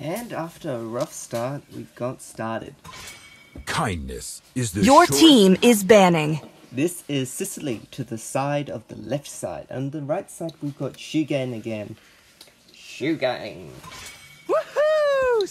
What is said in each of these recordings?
And after a rough start, we got started. Kindness is the Your short- team is banning. This is Sicily to the side of the left side. And the right side, we've got Xu Gang again. Xu Gang.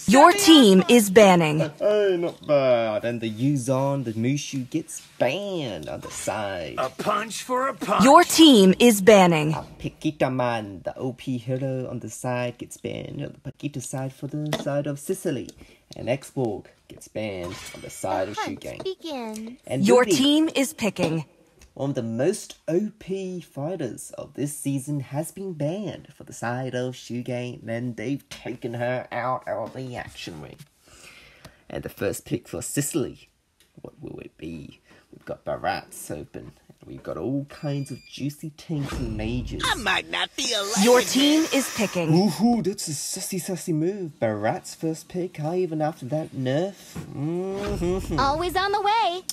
Your team is banning. Oh, not bad. And the Yu Zhong, the Mushu gets banned on the side. A punch for a punch. Your team is banning. Pikitaman, the OP hero on the side, gets banned on the Pakita side for the side of Sicily. And Xborg gets banned on the side of Hunt Xu Gang. begins. And Your Ruby, team is picking. One of the most OP fighters of this season, has been banned for the side of Xu Gang, and they've taken her out of the action ring. And the first pick for Sicily, what will it be? We've got Barats open, and we've got all kinds of juicy tanky mages. I might not feel like Your team is picking. Woohoo, that's a sussy sussy move. Barat's first pick, how even after that nerf? Mm-hmm. Always on the way.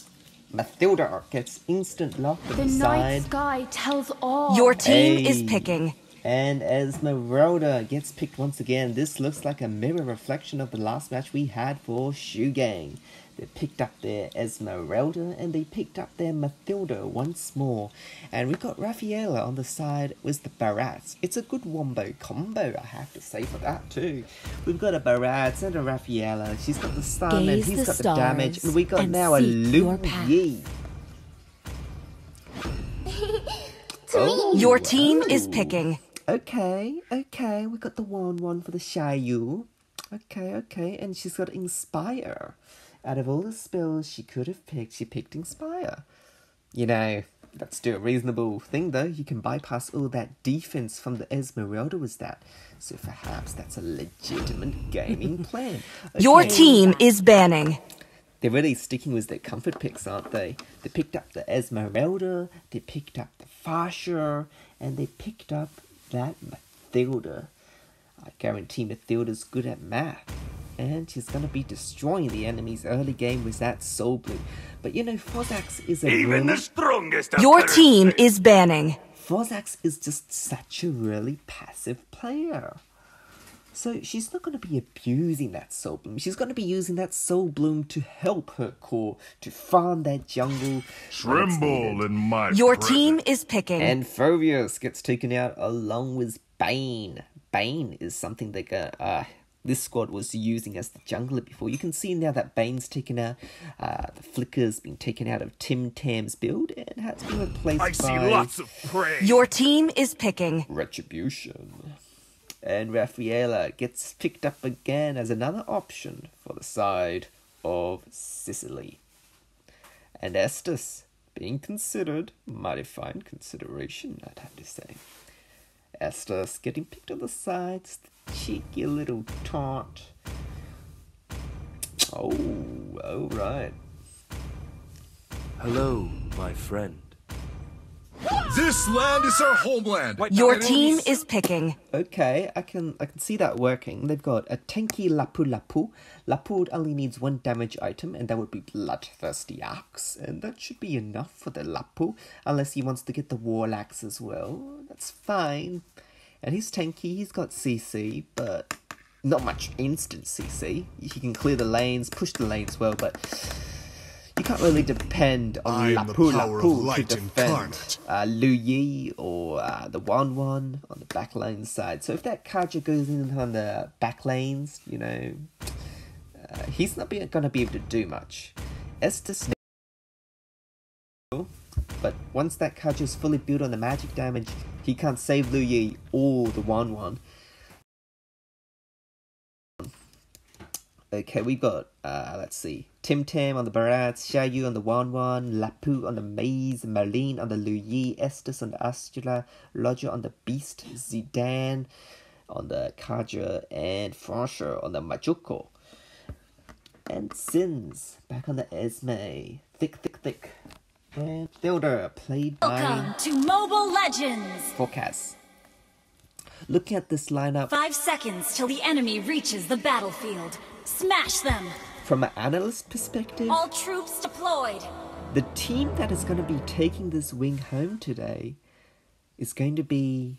Mathilda gets instant lock on The the night side. sky tells all. Your team is picking. And Esmeralda gets picked once again. This looks like a mirror reflection of the last match we had for Xu Gang. They picked up their Esmeralda and they picked up their Mathilda once more. And we've got Rafaela on the side with the Barats. It's a good wombo combo, I have to say for that too. We've got a Barats and a Rafaela. She's got the stun and Gaze he's the got the damage. And we got and now a seek your path. Luo Yi. Oh. Your team is picking. Okay, okay, we got the one one for the Shayu. Okay, okay, and she's got Inspire. Out of all the spells she could have picked, she picked Inspire. You know, that's still a reasonable thing though. You can bypass all that defense from the Esmeralda with that. So perhaps that's a legitimate gaming plan. Your team is banning. They're really sticking with their comfort picks, aren't they? They picked up the Esmeralda, they picked up the Pharsa, and they picked up that Mathilda. I guarantee Mathilda's good at math. And she's gonna be destroying the enemies early game with that Soul Bloom. But you know, Fozax is a Even really... the strongest. Your curses. team is banning. Fozax is just such a really passive player. So she's not going to be abusing that Soul Bloom. She's going to be using that Soul Bloom to help her core to farm that jungle. Tremble needed. in my. Your presence. team is picking. And Phoveus gets taken out along with Bane. Bane is something that uh, this squad was using as the jungler before. You can see now that Bane's taken out. Uh, the Flicker's been taken out of Tim Tam's build and has been replaced I see by lots of prey. Your team is picking. Retribution. And Rafaela gets picked up again as another option for the side of Sicily. And Estes being considered, mighty fine consideration, I'd have to say. Estes getting picked on the sides, cheeky little taunt. Oh, alright. Hello, my friend. This land is our homeland. Your team is picking. Okay, I can I can see that working. They've got a tanky Lapu Lapu. Lapu only needs one damage item, and that would be Bloodthirsty Axe, and that should be enough for the Lapu, unless he wants to get the War Axe as well. That's fine. And he's tanky, he's got CC, but not much instant CC. He can clear the lanes, push the lanes well, but you can't really depend on I am the Lapu power of Lapu to light defend incarnate. uh, Luo Yi or uh, the Wanwan on the back lane side. So if that Kaja goes in on the back lanes, you know, uh, he's not going to be able to do much. Estes, but once that Kaja is fully built on the magic damage, he can't save Luo Yi or the Wanwan. Okay, we've got, uh, let's see, Tim Tim on the Barats, Xiaoyu on the Wanwan, Lapu on the Maze, Marlene on the Luo Yi, Estes on the Astula, Roger on the Beast, Zidane on the Kaja, and Franscher on the Majuko. And Sins back on the Esme. Thick, thick, thick. And played by Welcome to Mobile Legends! Forecast. Looking at this lineup Five seconds till the enemy reaches the battlefield. Smash them! from an analyst perspective, All troops deployed! the team that is going to be taking this wing home today is going to be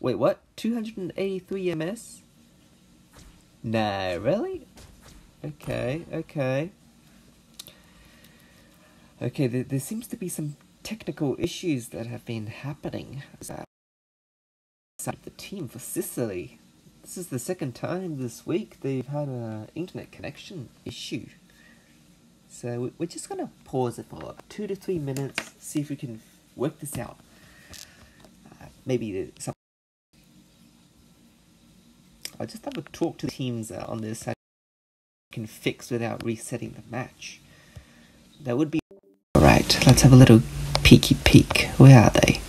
Wait, what? 283 MS? No, really? Okay, okay. Okay, there, there seems to be some technical issues that have been happening. The team for Sicily. This is the second time this week they've had an internet connection issue. So we- we're just gonna pause it for about two to three minutes, see if we can work this out. Uh, maybe some. I'll just have a talk to the teams uh, on this can fix without resetting the match. That would be alright. Let's have a little peeky peek. Where are they?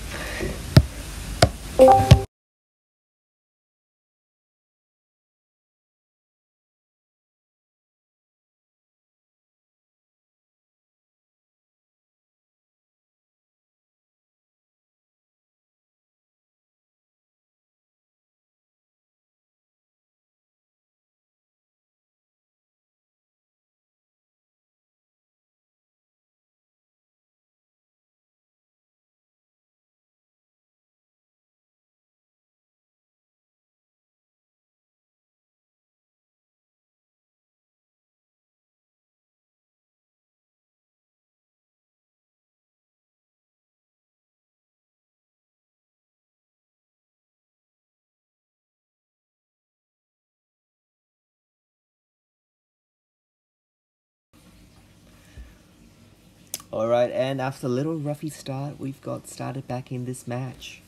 Alright, and after a little roughy start, we've got started back in this match.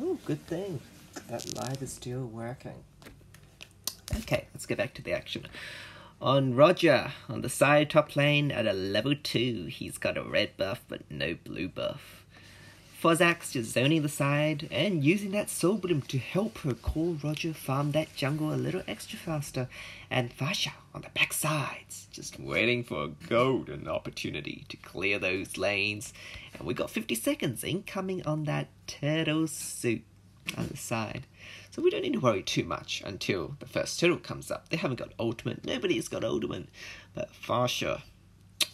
Oh, good thing. That live is still working. Okay, let's get back to the action. On Roger, on the side top lane at a level 2, he's got a red buff but no blue buff. Fozax just zoning the side and using that soul bloom to help her call Roger farm that jungle a little extra faster. And Pharsa on the back sides, just waiting for a golden opportunity to clear those lanes. And we got 50 seconds incoming on that turtle suit on the side. So we don't need to worry too much until the first turtle comes up. They haven't got ultimate. Nobody's got ultimate. But Pharsa.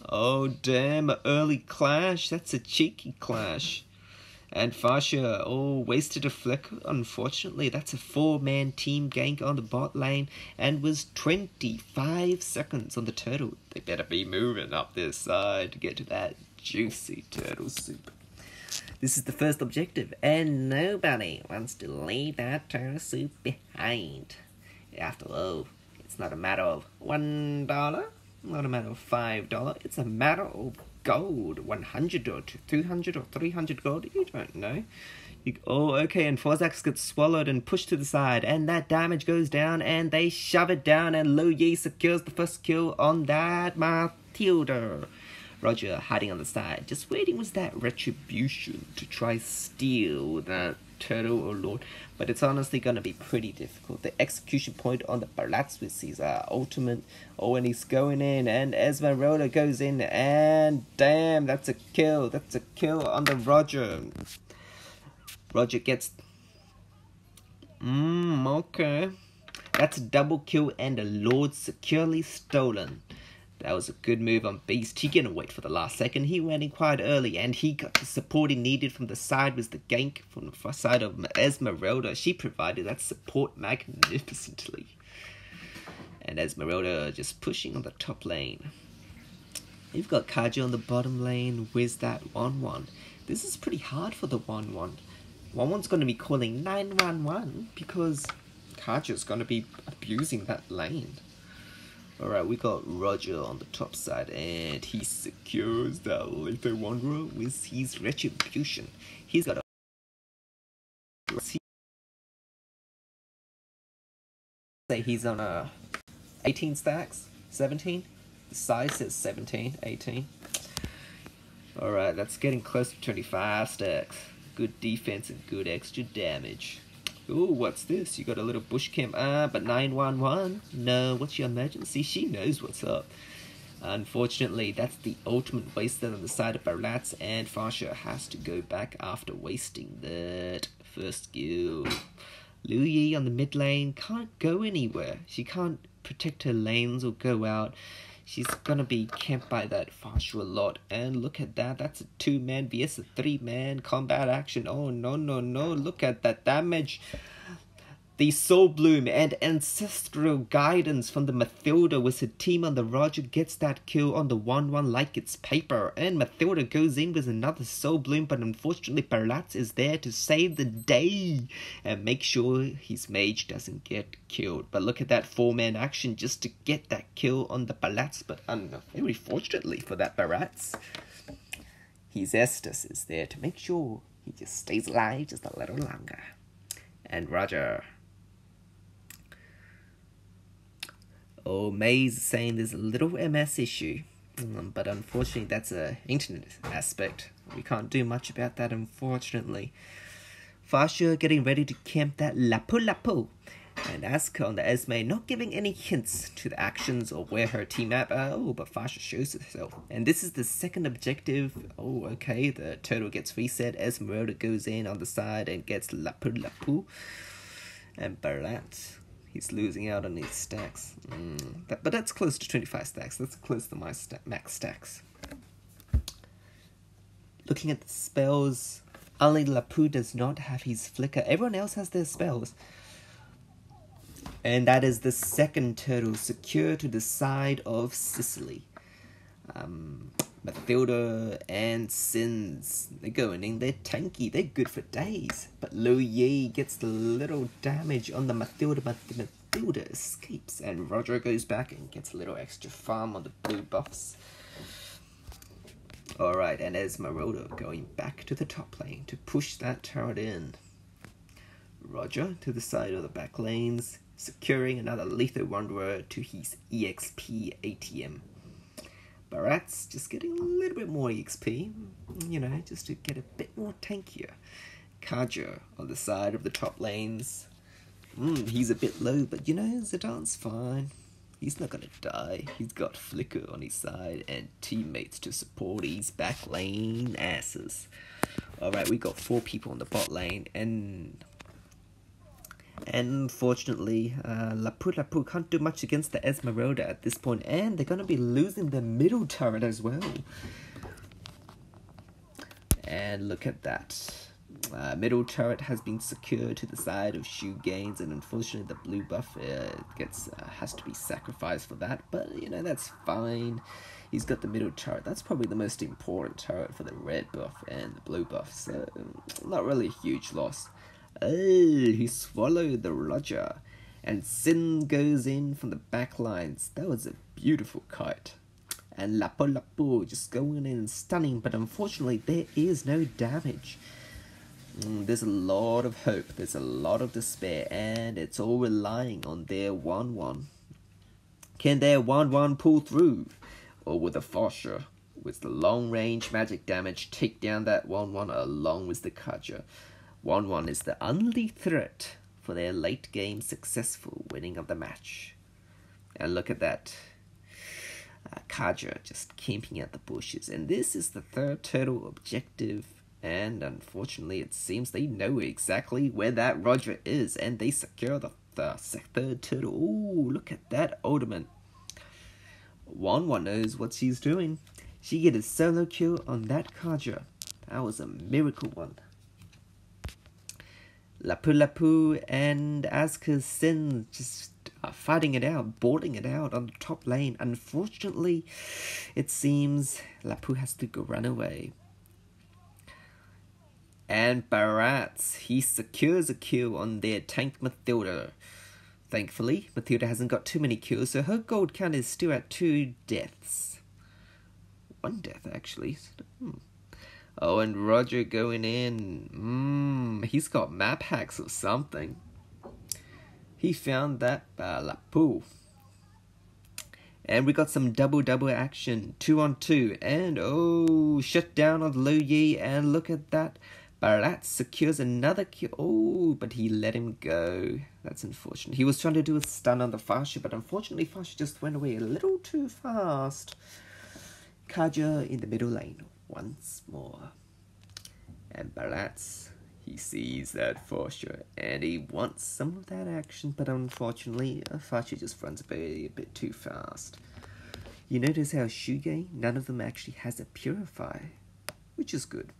Oh damn, early clash. That's a cheeky clash. And Pharsa, oh, wasted a flick. Unfortunately, that's a four-man team gank on the bot lane and was 25 seconds on the turtle. They better be moving up this side to get to that juicy turtle soup. This is the first objective, and nobody wants to leave that turtle soup behind. After all, it's not a matter of one dollar, not a matter of five dollar, it's a matter of gold, 100 or 200 or 300 gold, you don't know. You, oh, okay, and Forzax gets swallowed and pushed to the side, and that damage goes down, and they shove it down, and Luo Yi secures the first kill on that Mathilda. Roger hiding on the side, just waiting was that retribution to try steal that turtle or lord, but it's honestly gonna be pretty difficult. The execution point on the Barats with Caesar ultimate, oh, and he's going in, and Esmeralda goes in, and damn, that's a kill, that's a kill on the Roger. Roger gets. Mmm, okay. That's a double kill and a Lord securely stolen. That was a good move on Beast. He didn't wait for the last second. He went in quite early and he got the support he needed from the side was the gank from the side of Esmeralda. She provided that support magnificently. And Esmeralda just pushing on the top lane. You've got Kaja on the bottom lane with that 1-1. This is pretty hard for the 1-1. 1-1's going to be calling 911 because Kaja's going to be abusing that lane. Alright, we got Roger on the top side, and he secures the Little Wanderer with his Retribution. He's got a. Say he's on a 18 stacks? 17? The size says 17, 18. Alright, that's getting close to 25 stacks. Good defense and good extra damage. Ooh, what's this? You got a little bush camp. Ah, but 911. No, what's your emergency? She knows what's up. Unfortunately, that's the ultimate wasted on the side of Barats, and Pharsa has to go back after wasting that first skill. Yi on the mid lane can't go anywhere. She can't protect her lanes or go out. She's gonna be camped by that Pharsa a lot. And look at that. That's a two man vs a three man combat action. Oh no no no. Look at that damage. The Soul Bloom and Ancestral Guidance from the Mathilda with her team on the Roger gets that kill on the 1 1 like it's paper. And Mathilda goes in with another Soul Bloom, but unfortunately, Barats is there to save the day and make sure his mage doesn't get killed. But look at that four man action just to get that kill on the Barats. But very fortunately for that Barats, his Estes is there to make sure he just stays alive just a little longer. And Roger. Oh, May's saying there's a little MS issue, Mm, but unfortunately that's a internet aspect. We can't do much about that, unfortunately. Pharsa getting ready to camp that Lapu Lapu, and Asuka on the Esme not giving any hints to the actions or where her team at. Oh, but Pharsa shows herself, and this is the second objective. Oh, okay, the turtle gets reset. Esmeralda goes in on the side and gets Lapu Lapu, and Barat He's losing out on his stacks. Mm, that, but that's close to 25 stacks. That's close to my max stacks. Looking at the spells, only Lapu does not have his flicker. Everyone else has their spells. And that is the second turtle secure to the side of Sicily. Um, Mathilda and Sins, they're going in, they're tanky, they're good for days. But Luo Yi gets the little damage on the Mathilda, but the Mathilda escapes, and Roger goes back and gets a little extra farm on the blue buffs. Alright, and Esmeralda going back to the top lane to push that turret in. Roger to the side of the back lanes, securing another Lethal Wanderer to his EXP ATM. Barat's just getting a little bit more EXP, you know, just to get a bit more tankier. Kaja on the side of the top lanes. Mm, he's a bit low, but you know, Zidane's fine. He's not gonna die. He's got Flicker on his side and teammates to support his back lane asses. Alright, we got four people on the bot lane, and and uh, Lapu Lapu can't do much against the Esmeralda at this point, and they're going to be losing the middle turret as well. And look at that. Uh, middle turret has been secured to the side of Shu Gains, and unfortunately, the blue buff uh, gets uh, has to be sacrificed for that. But you know that's fine. He's got the middle turret. That's probably the most important turret for the red buff and the blue buff. So not really a huge loss. Oh, he swallowed the Roger. And Sin goes in from the back lines. That was a beautiful kite. And Lapu Lapu just going in stunning, but unfortunately there is no damage. Mm, there's a lot of hope, there's a lot of despair, and it's all relying on their 1 1. Can their 1 1 pull through? Or will the Pharsa, with the long range magic damage, take down that 1 1 along with the Kaja? 1 1 is the only threat for their late game successful winning of the match. And look at that. Uh, Kaja just camping out the bushes. And this is the third turtle objective. And unfortunately, it seems they know exactly where that Roger is. And they secure the, the third turtle. Ooh, look at that Alderman. 1 1 knows what she's doing. She get a solo kill on that Kaja. That was a miracle one. Lapu Lapu and Asuka's Sin just are fighting it out, boarding it out on the top lane. Unfortunately, it seems Lapu has to go run away. And Barats, he secures a kill on their tank Mathilda. Thankfully, Mathilda hasn't got too many kills, so her gold count is still at two deaths. One death, actually. Hmm. Oh, and Roger going in. Mmm, he's got map hacks or something. He found that Lapu. And we got some double double action, two on two, and oh, shut down on Luo Yi, and look at that. Barat secures another kill. Oh, but he let him go. That's unfortunate. He was trying to do a stun on the Pharsa, but unfortunately, Pharsa just went away a little too fast. Kaja in the middle lane once more. And Barats, he sees that Pharsa and he wants some of that action, but unfortunately, Pharsa just runs away a bit too fast. You notice how Shuge, none of them actually has a purify, which is good.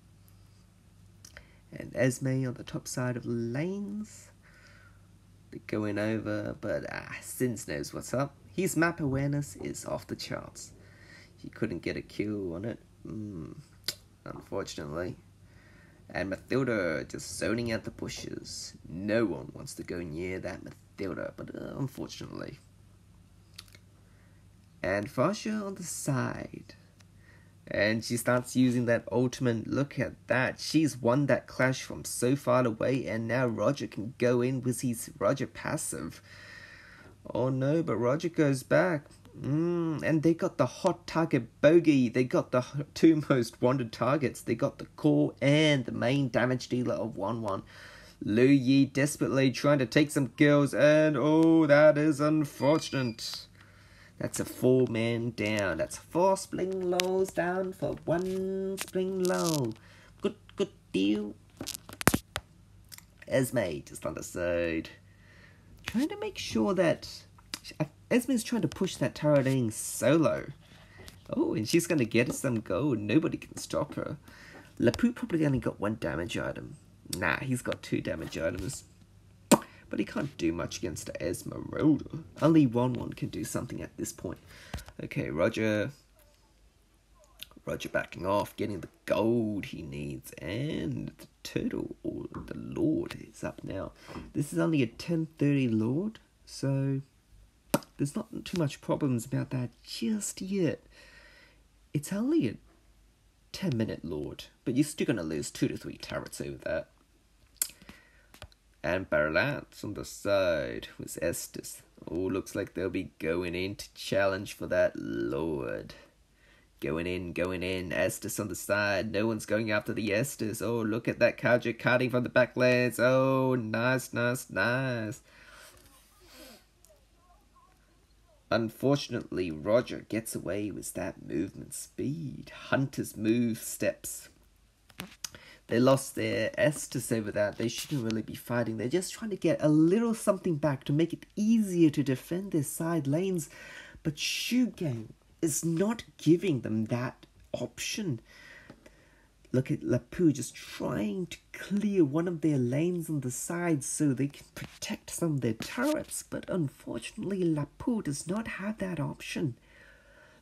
And Esme on the top side of lanes. They're going over, but ah, Sins knows what's up. His map awareness is off the charts. He couldn't get a kill on it, mm, unfortunately. And Mathilda just zoning out the bushes. No one wants to go near that Mathilda, but uh, unfortunately. And Pharsa on the side. And she starts using that ultimate. Look at that. She's won that clash from so far away, and now Roger can go in with his Roger passive. Oh no, but Roger goes back. Mm, and they got the hot target bogey. They got the two most wanted targets. They got the core and the main damage dealer of 1 1. Luo Yi desperately trying to take some kills, and oh, that is unfortunate. That's a four man down. That's four spring lows down for one spring low. Good, good deal. Esme just on the side. Trying to make sure that. Esme's trying to push that turreting solo. Oh, and she's going to get some gold. Nobody can stop her. Lapu probably only got one damage item. Nah, he's got two damage items. But he can't do much against Esmeralda. Only one one can do something at this point. Okay, Roger. Roger backing off, getting the gold he needs, and the turtle or the Lord is up now. This is only a 1030 Lord, so there's not too much problems about that just yet. It's only a 10 minute Lord, but you're still gonna lose two to three turrets over that. And Barlance on the side with Estes. Oh, looks like they'll be going in to challenge for that Lord. Going in, going in. Estes on the side. No one's going after the Estes. Oh, look at that Kaja cutting from the backlands. Oh, nice, nice, nice. Unfortunately, Roger gets away with that movement speed. Hunter's move steps. They lost their S Estes over that. They shouldn't really be fighting. They're just trying to get a little something back to make it easier to defend their side lanes. But Xu Gang is not giving them that option. Look at Lapu just trying to clear one of their lanes on the side so they can protect some of their turrets, but unfortunately Lapu does not have that option.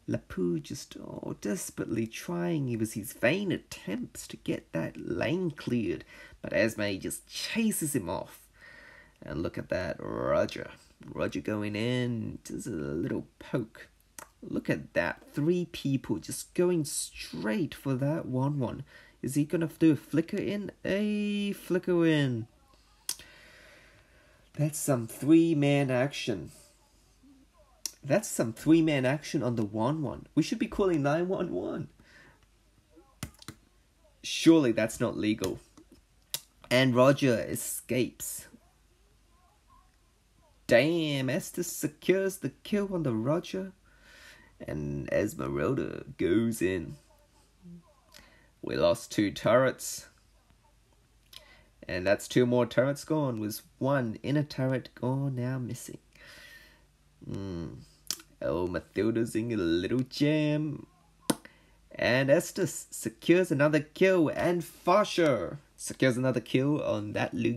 Lapu just oh, desperately trying. It was his vain attempts to get that lane cleared, but Esme just chases him off. And look at that, Roger. Roger going in, just a little poke. Look at that. Three people just going straight for that 1 1. Is he gonna do a flicker in? A flicker in. That's some three man action. That's some three man action on the 1 1. We should be calling 911. Surely that's not legal. And Roger escapes. Damn, Estes secures the kill on the Roger and Esmeralda goes in. We lost two turrets. And that's two more turrets gone. Was one inner turret gone now missing. Mm. Oh, Mathilda's in a little jam. And Estes secures another kill. And Pharsa secures another kill on that Lu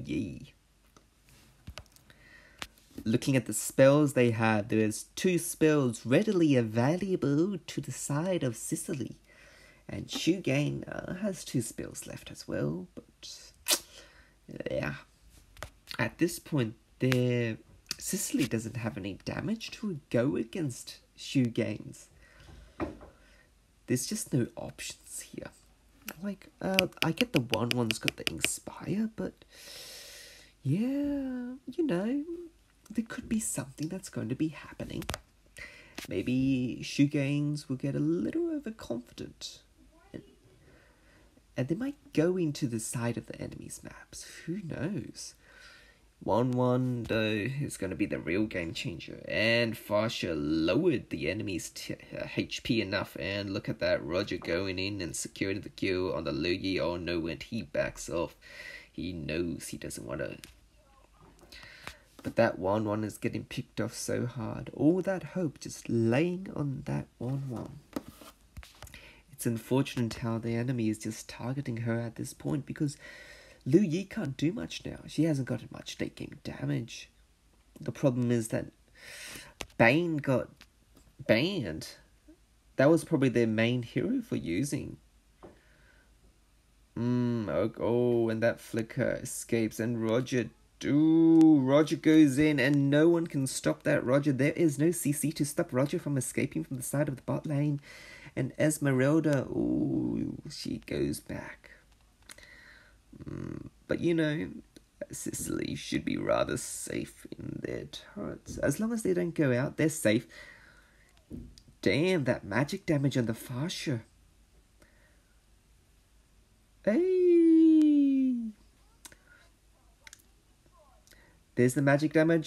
looking at the spells they have, there's two spells readily available to the side of Sicily. And Xu Gang uh, has two spells left as well, but yeah. At this point, their Sicily doesn't have any damage to go against Xu Gang's. There's just no options here. Like, uh, I get the one one's got the Inspire, but yeah, you know, there could be something that's going to be happening. Maybe Shugains will get a little overconfident. And, and they might go into the side of the enemy's maps. Who knows? 1 1 though is going to be the real game changer. And Pharsa lowered the enemy's t- uh, HP enough. And look at that. Roger going in and securing the kill on the Luo Yi. Oh no, and he backs off. He knows he doesn't want to But that 1 1 is getting picked off so hard. All that hope just laying on that 1 1. It's unfortunate how the enemy is just targeting her at this point because Luo Yi can't do much now. She hasn't got much late game damage. The problem is that Bane got banned. That was probably their main hero for using. Mm, oh, oh, and that flicker escapes, and Roger. Ooh, Roger goes in, and no one can stop that Roger. There is no CC to stop Roger from escaping from the side of the bot lane. And Esmeralda, ooh, she goes back. Mm, but you know, Sicily should be rather safe in their turrets. As long as they don't go out, they're safe. Damn, that magic damage on the Pharsa. Hey! There's the magic damage